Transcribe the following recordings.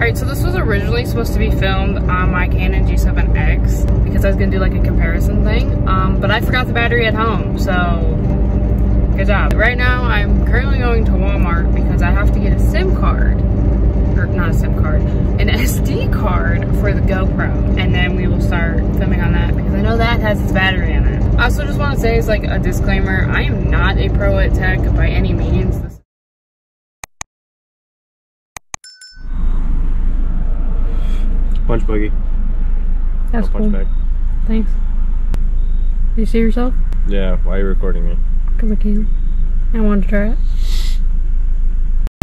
Alright, so this was originally supposed to be filmed on my Canon G7X because I was gonna do like a comparison thing, um, but I forgot the battery at home, so good job. Right now, I'm currently going to Walmart because I have to get a SIM card, or not a SIM card, an SD card for the GoPro, and then we will start filming on that because I know that has its battery in it. I also just want to say as like a disclaimer, I am not a pro at tech by any means. This Punch buggy. That's punch cool. back. Thanks. You see yourself? Yeah, why are you recording me? Because I can. I wanted to try it.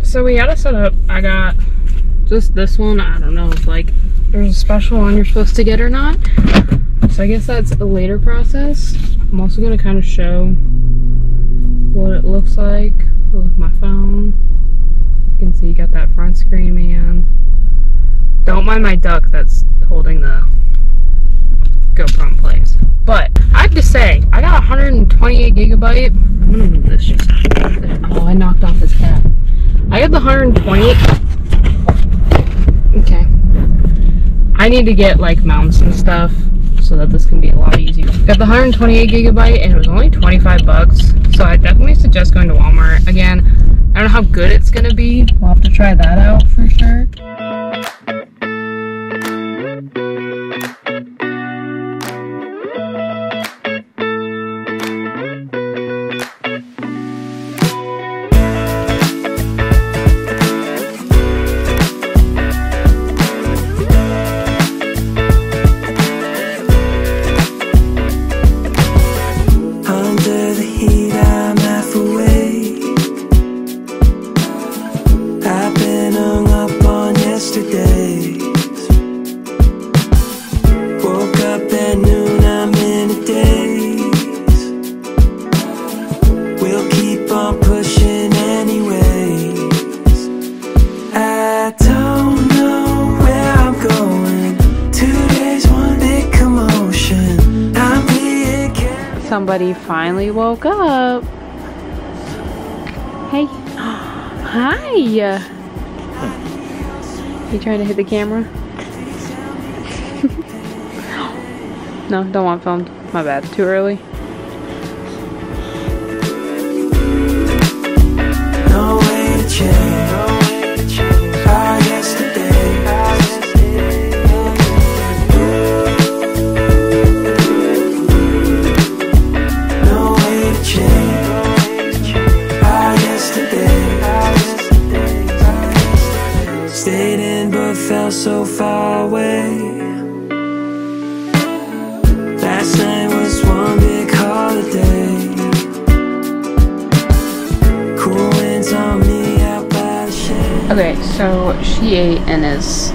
So we got it set up. I got just this one. I don't know if like there's a special one you're supposed to get or not. So I guess that's a later process. I'm also gonna kind of show what it looks like with my phone. You can see you got that front screen, man. Don't mind my duck that's holding the GoPro in place. But I have to say, I got 128 gigabyte. I'm gonna move this just. Oh, I knocked off his cap. I got the 120. Okay. I need to get like mounts and stuff so that this can be a lot easier. Got the 128 gigabyte and it was only 25 bucks. So I definitely suggest going to Walmart. Again, I don't know how good it's gonna be. We'll have to try that out for sure. I don't know where I'm going. Two days, one big commotion. I'm being. Somebody finally woke up. Hey. Hi. You trying to hit the camera? no, don't want filmed. My bad. Too early. No way to change Okay, so she ate and is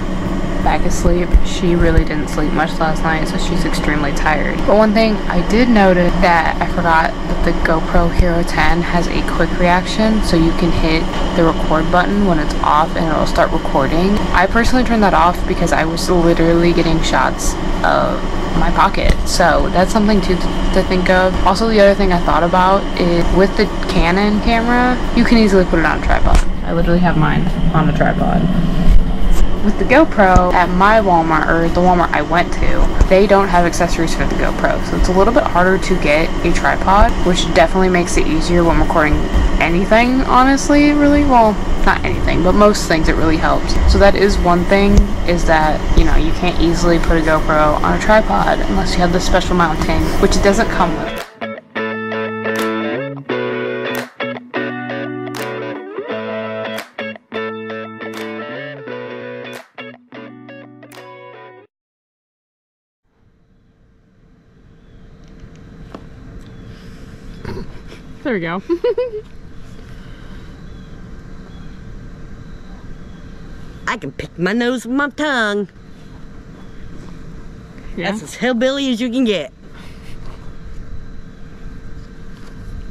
back asleep. She really didn't sleep much last night, so she's extremely tired. But one thing I did notice that I forgot that the GoPro Hero 10 has a quick reaction, so you can hit the record button when it's off and it'll start recording. I personally turned that off because I was literally getting shots of my pocket. So that's something to, to think of. Also, the other thing I thought about is with the Canon camera, you can easily put it on a tripod. I literally have mine on a tripod. With the GoPro at my Walmart or the Walmart I went to, they don't have accessories for the GoPro, so it's a little bit harder to get a tripod, which definitely makes it easier when recording anything, honestly, really. Well, not anything, but most things it really helps. So that is one thing is that, you know, you can't easily put a GoPro on a tripod unless you have the special mounting, which it doesn't come with. There we go. I can pick my nose with my tongue. yeah. That's as hillbilly as you can get.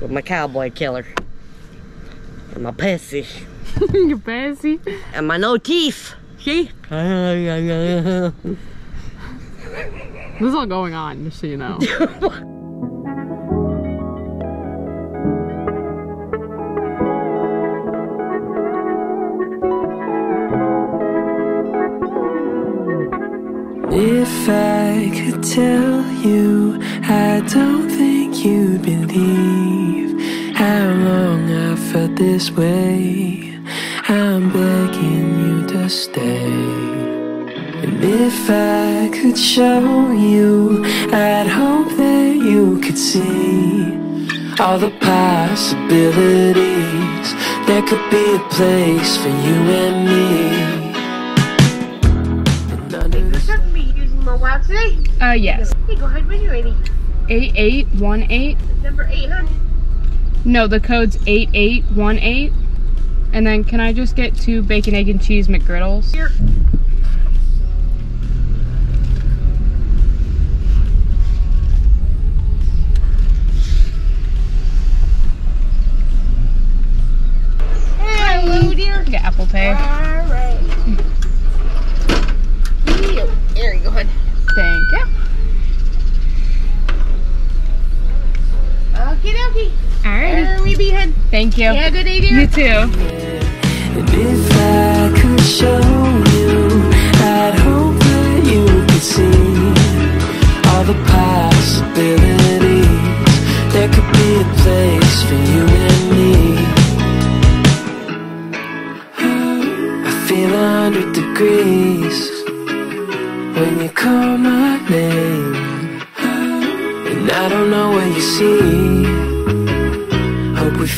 With my cowboy killer. And my pussy. you fancy. And my no teeth. See? This is all going on, just so you know. If I could tell you, I don't think you'd believe how long I felt this way. I'm begging you to stay. And if I could show you, I'd hope that you could see all the possibilities. There could be a place for you and me. Today? Uh, yes. Hey, go ahead when you're ready. 8818. Number 800. No, the code's 8818. And then can I just get two bacon, egg, and cheese McGriddles? Here. Okie dokie. Alrighty. There we be, hon. Thank you. Yeah, good day, dear. You too. And if I could show you, I'd hope that you could see all the possibilities. There could be a place for you and me. I feel a hundred degrees when you call my name, and I don't know what you see.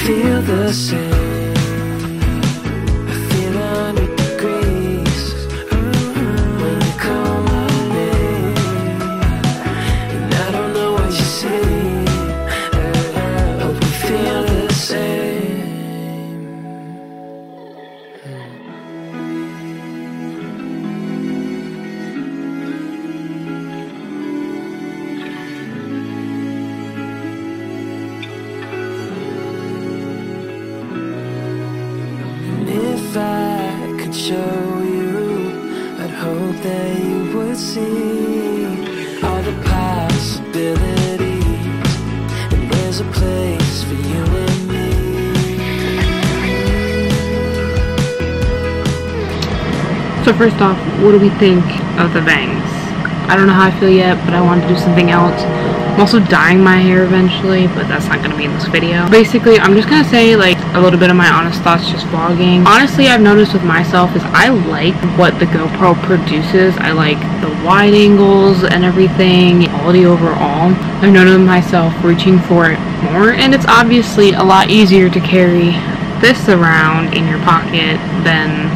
Feel the same. Hope that you would see all the possibilities. And there's a place for you and me. So first off, what do we think of the bangs? I don't know how I feel yet, but I want to do something else. I'm also dyeing my hair eventually, but that's not going to be in this video. Basically, I'm just going to say like a little bit of my honest thoughts just vlogging. Honestly, I've noticed with myself is I like what the GoPro produces. I like the wide angles and everything, quality overall. I've noticed myself reaching for it more, and it's obviously a lot easier to carry this around in your pocket than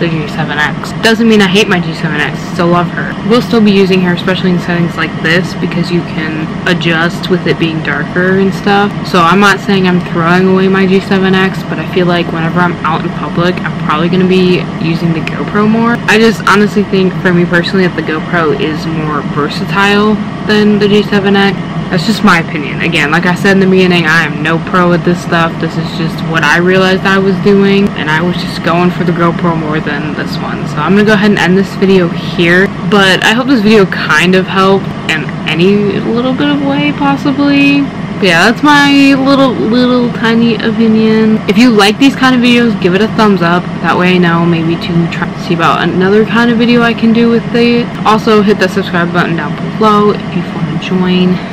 the G7X. Doesn't mean I hate my G7X, still love her. We'll still be using her, especially in settings like this, because you can adjust with it being darker and stuff. So I'm not saying I'm throwing away my G7X, but I feel like whenever I'm out in public, I'm probably going to be using the GoPro more. I just honestly think, for me personally, that the GoPro is more versatile than the G7X. That's just my opinion. Again, like I said in the beginning, I am no pro at this stuff. This is just what I realized I was doing, and I was just going for the GoPro more than this one. So I'm gonna go ahead and end this video here. But I hope this video kind of helped in any little bit of way, possibly. But yeah, that's my little, little tiny opinion. If you like these kind of videos, give it a thumbs up. That way I know maybe to try to see about another kind of video I can do with it. Also, hit that subscribe button down below if you want to join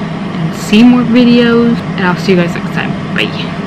see more videos. And I'll see you guys next time. Bye.